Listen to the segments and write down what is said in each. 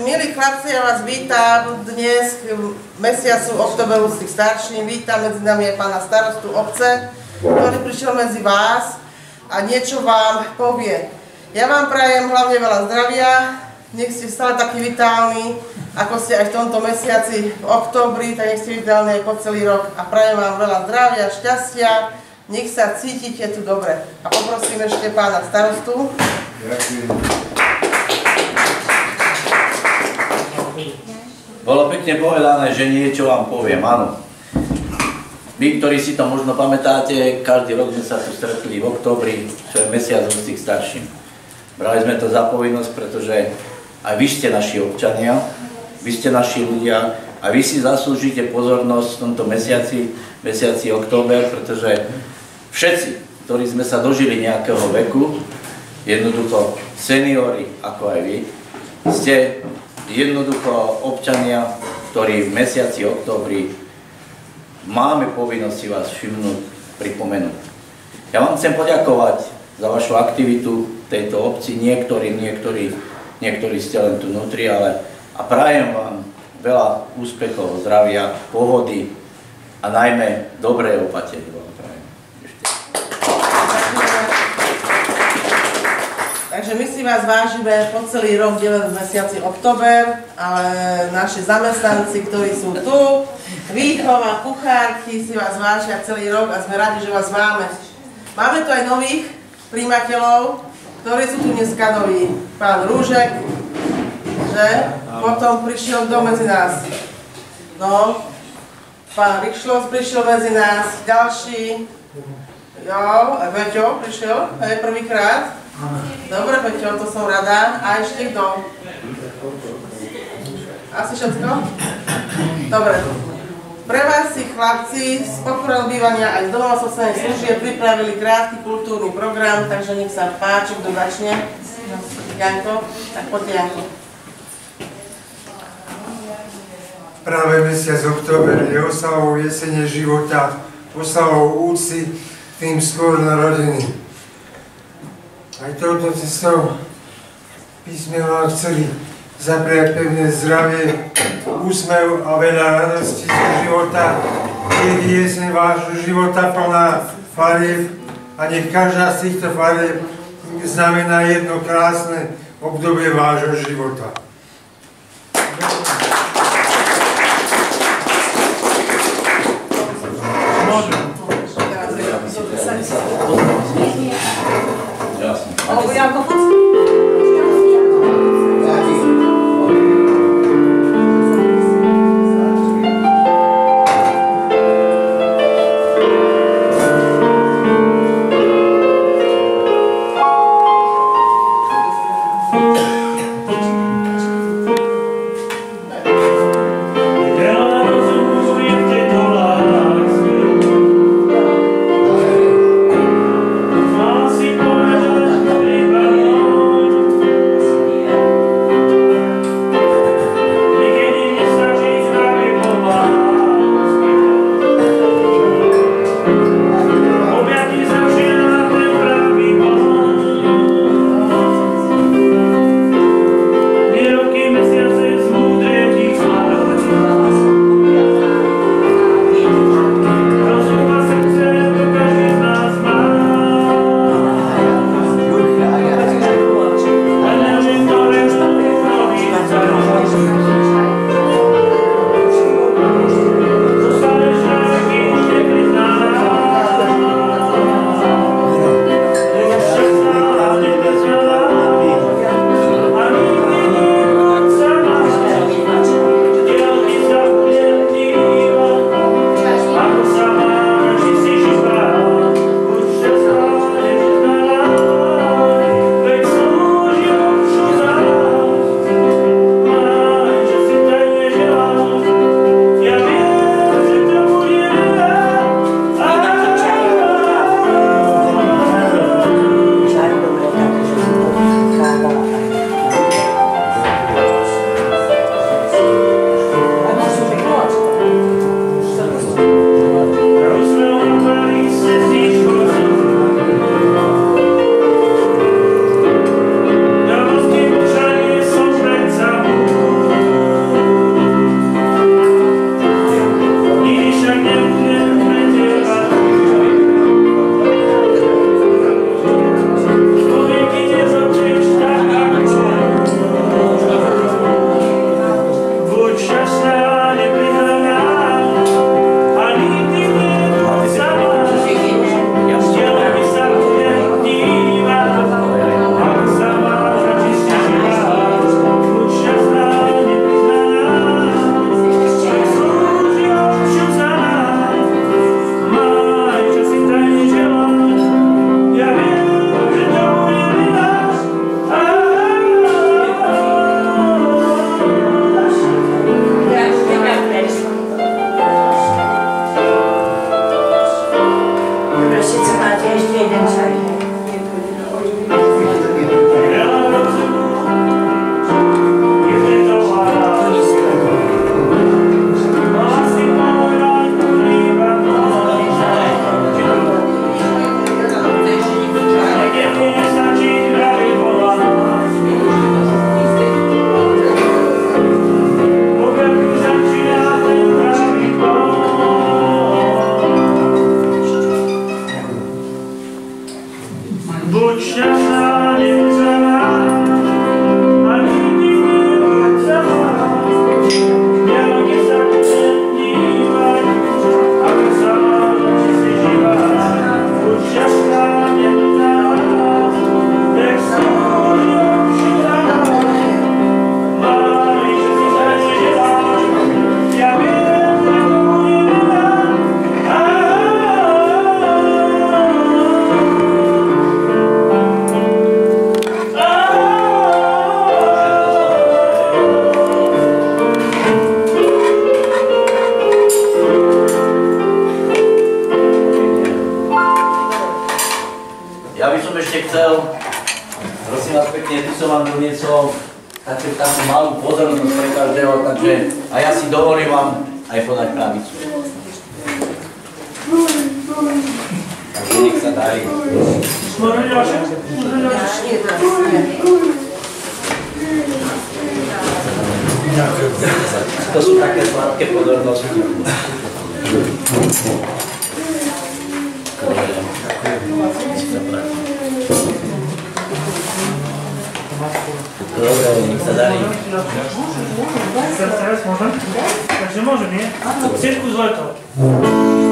milí chlapci, ja vás vítam dnes k mesiacu oktoberúcich starším. Vítam medzi nami aj pána starostu obce, ktorý prišiel medzi vás a niečo vám povie. Ja vám prajem hlavne veľa zdravia, nech ste stále takí vitálni, ako ste aj v tomto mesiaci v oktobri, tak nech ste vitálni aj po celý rok a prajem vám veľa zdravia, šťastia, nech sa cítite tu dobre. A poprosím ešte pána starostu. Ďakujem. Bolo pekne povedané, že niečo vám poviem, áno. Vy, ktorí si to možno pamätáte, každý rok sme sa tu stretli v oktobri, čo je mesiac úcty k starším. Brali sme to za povinnosť, pretože aj vy ste naši občania, vy ste naši ľudia a vy si zaslúžite pozornosť v tomto mesiaci, mesiaci október, pretože všetci, ktorí sme sa dožili nejakého veku, jednoducho seniory, ako aj vy, ste jednoducho občania, ktorí v mesiaci oktobri máme povinnosť si vás všimnúť, pripomenúť. Ja vám chcem poďakovať za vašu aktivitu v tejto obci. Niektorí, niektorí, niektorí ste len tu vnútri, ale a prajem vám veľa úspechov, zdravia, pohody a najmä dobré opatery. Takže my si vás vážime po celý rok, nielen v mesiaci oktober, ale naši zamestnanci, ktorí sú tu, výchova, kuchárky si vás vážia celý rok a sme radi, že vás máme. Máme tu aj nových príjimateľov, ktorí sú tu dneska noví. Pán Rúžek, že? Potom prišiel kto medzi nás? No, pán Rikšlos prišiel medzi nás, ďalší, jo, a Veťo prišiel, aj prvýkrát. Dobre, Peťo, to som rada. A ešte kto? Asi všetko? Dobre. Pre vás si chlapci z pokorel bývania aj z domova sociálnej služie pripravili krátky kultúrny program, takže nech sa páči, kto začne. Janko, tak poďte Janko. Práve mesiac október je oslavou jesene života, oslavou úci tým skôr narodeným. Touto cestou by sme vám chceli zapriať pevné zdravie, úsmev a veľa radosti zo života. Nech je jeseň vášho života plná farieb a nech každá z týchto farieb znamená jedno krásne obdobie vášho života. Takže nech sa darí. Môžeme ďalšie? Môžeme ďalšie? Nie, teraz nie. To sú také sladké pozornosti. Dobre, nech sa darí. Teraz, teraz môžem? Takže môžem, nie? Cirkus leto.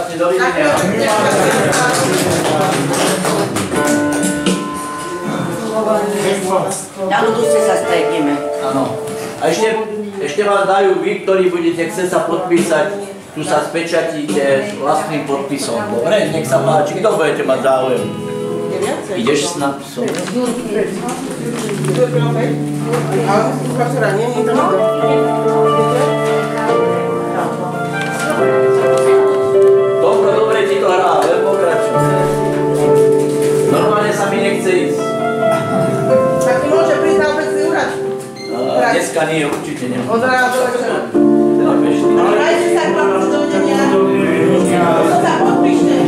Krásne. Dovidenia. Na budúce sa stretneme. Áno. A ešte, ešte vás dajú vy, ktorí budete chcieť sa podpísať, tu sa spečatíte s vlastným podpisom. Dobre, nech sa páči. Kto budete mať záujem? Ideš s profesora, nie, nie, to ti to hrá, len pokračuj. Normálne sa mi nechce ísť. Tak ti môže prísť na obecný úrad. Dneska nie, určite nie. Od rána do večera. Teda. Majte sa, chlapci, dovidenia. To sa podpíšte.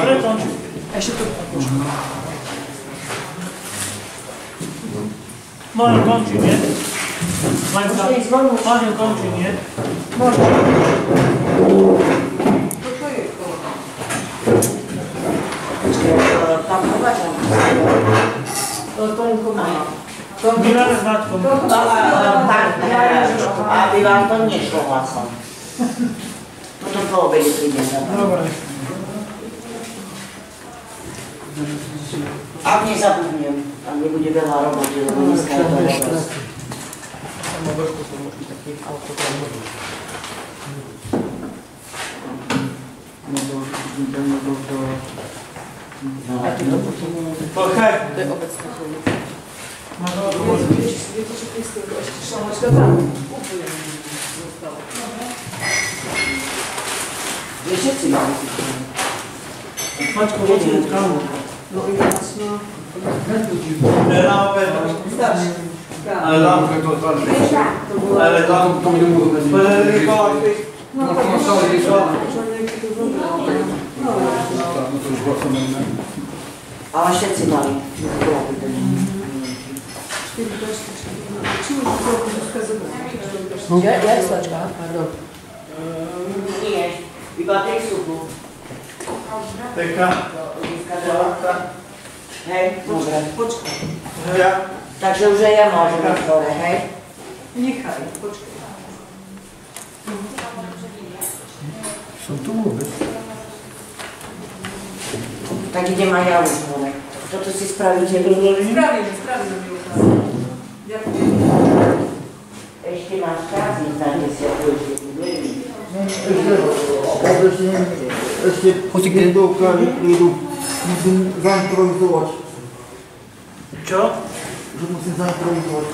Breton. Ja się tu pokuszę. Mario kończy, nie? Mario kończy, nie? Może. Tam uważam. To to nie pomaga. Milana z matką. Tak, a Milan to nie szło łatwo. No to to było będzie pieniądze. Dobra. A mnie zapewniłem, a nie będzie wiele roboty, bo nie skarżę Samogorzku to może taki autogramowy. No bo do niego do... No, no, no, no, obecne no, no, wiecie, że to jest tylko ściszoność latami. Wiecie, co ja mam? Patrz, to jest rybáky. Ale všetci mali. Ja, ja slačka, pardon. Nie, iba tri sú tu. Teka. Hej, dobre. Ja. Takže už aj ja môžem byť hore, hej? Tak idem aj ja už hore. Toto si spravíte spravíme, Milka. Ďakujem. Ešte máš čas ísť na desiatu, ešte tu Obecně ještě potěknutouka jdu, musím zaimprovizovat, Čo? že musím zaimprovizovat.